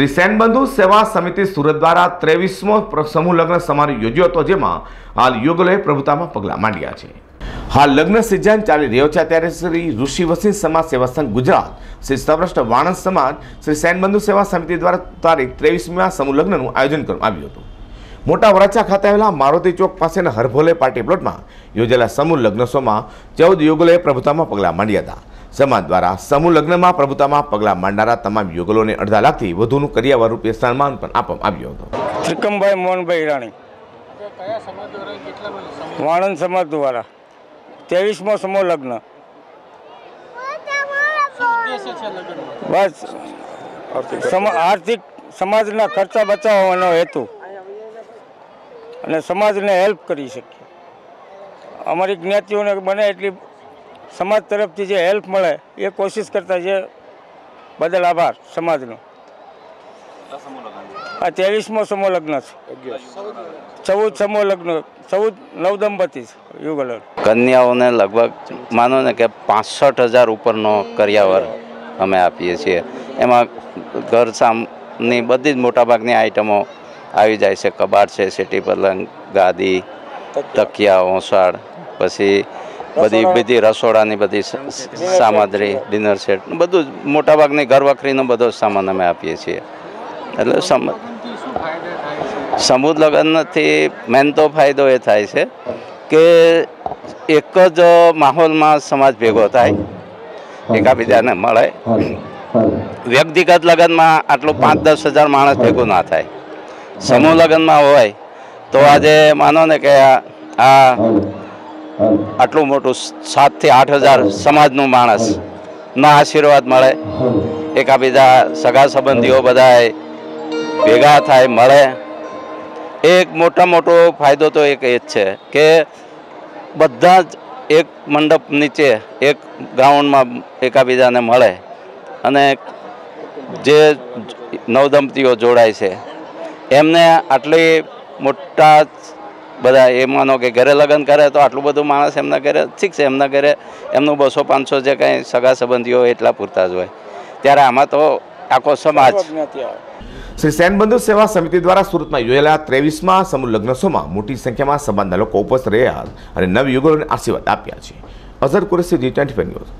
શ્રી સેનબંધુ સેવા સમિતિ સુરત દ્વારા ત્રેવીસમો સમૂહ લગ્ન સમારોહ યોજ્યો હતો, જેમાં હાલ યુગલોએ પ્રભુતામાં પગલાં માંડ્યા છે. હાલ લગ્ન સિઝન ચાલી રહ્યો છે, ત્યારે શ્રી ઋષિ વસી સમાજ સેવા સંઘ ગુજરાત, શ્રી સૌરાષ્ટ્ર વાણંદ સમાજ, શ્રી સેનબંધુ સેવા સમિતિ દ્વારા તારીખ ત્રેવીસમીમાં સમૂહ લગ્નનું આયોજન કરવામાં આવ્યું હતું. મોટા વરાછા ખાતે આવેલા મારુતિ ચોક પાસેના હરભોલે પાર્ટી પ્લોટમાં યોજેલા સમૂહ લગ્ન શોમાં ચૌદ યુગલોએ પ્રભુતામાં પગલાં માંડ્યા હતા. સમાજ દ્વારા સમૂહ લગ્નમાં પ્રભુતામાં પગલાં માંડનારા તમામ યુગલોને અડધા લાખથી વધુનું કરિયાવર રૂપે સન્માન પણ આપવામાં આવ્યું હતું. ત્રિકમભાઈ મોહનભાઈ રાણી. વાણંદ સમાજ દ્વારા. ત્રેવીસમો સમૂહ લગ્ન. બસ. આર્થિક સમાજના ખર્ચા બચાવવાનો હેતુ. અને સમાજને હેલ્પ કરી શકીએ. અમારી જ્ઞાતિઓને બને એટલી સમાજ તરફથી જે હેલ્પ મળે એ કોશિશ કરતા જે બદલ આભાર સમાજનો. આ ત્રેવીસમો સમૂહ લગ્ન છે. ચૌદ સમૂહ લગ્ન ચૌદ નવદંપતિ છે યુગલ. કન્યાઓને લગભગ માનો ને કે પાસઠ હજાર ઉપરનો કરિયાવર અમે આપીએ છીએ. એમાં ઘર સામની બધી જ મોટાભાગની આઈટમો આવી જાય છે. કબાટ છે સેટી પલંગ ગાદી તકિયા. ઓસાડ પછી બધી બધી રસોડાની બધી સામગ્રી ડિનર સેટ બધું જ. મોટાભાગની ઘર વખરીનો બધો જ સામાન અમે આપીએ છીએ. એટલે સમ સમૂહ લગ્નથી મેન તો ફાયદો એ થાય છે કે એક જ માહોલમાં સમાજ ભેગો થાય એકાબીજાને મળે. વ્યક્તિગત લગ્નમાં આટલું પાંચ દસ હજાર માણસ ભેગું ના થાય. સમૂહ લગ્નમાં હોય તો આજે માનો ને કે આ આટલું મોટું સાતથી આઠ હજાર સમાજનું માણસ. ના આશીર્વાદ મળે. એકાબીજા સગા સંબંધીઓ બધાય ભેગા થાય મળે. એક મોટા મોટો ફાયદો તો એક એ જ છે કે બધા જ એક મંડપ નીચે એક ગ્રાઉન્ડમાં એકાબીજાને મળે અને જે નવદંપતીઓ જોડાય છે એમને આટલી મોટા બધા એ માનો કે ઘરે લગ્ન કરે તો આટલું બધું માણસ એમના ઘરે ઠીક છે એમના ઘરે એમનું બસો પાંચસો જે કંઈ સગા સંબંધીઓ એટલા પૂરતા જ હોય. ત્યારે આમાં તો આખો સમાજ જ્ઞાતિ આવે. શ્રી સેનબંધુ સેવા સમિતિ દ્વારા સુરતમાં યોજાયેલા ત્રેવીસમાં સમૂહ લગ્નસોમાં મોટી સંખ્યામાં સંબંધના લોકો ઉપસ્થિત રહ્યા અને નવયુગોને આશીર્વાદ આપ્યા છે. Azhar Qureshi G twenty news.